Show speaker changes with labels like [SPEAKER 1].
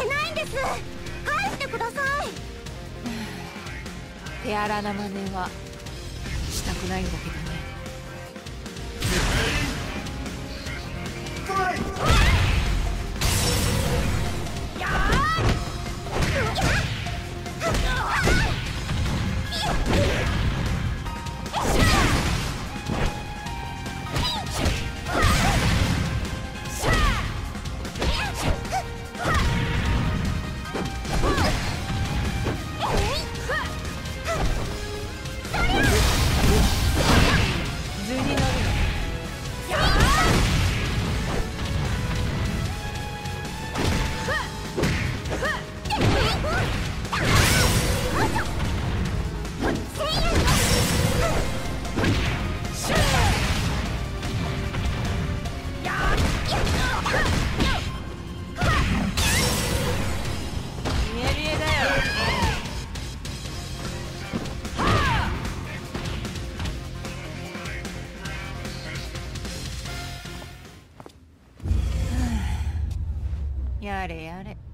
[SPEAKER 1] てないんです返してください
[SPEAKER 2] 手荒な真似はしたくないんだけどね図やれやれ。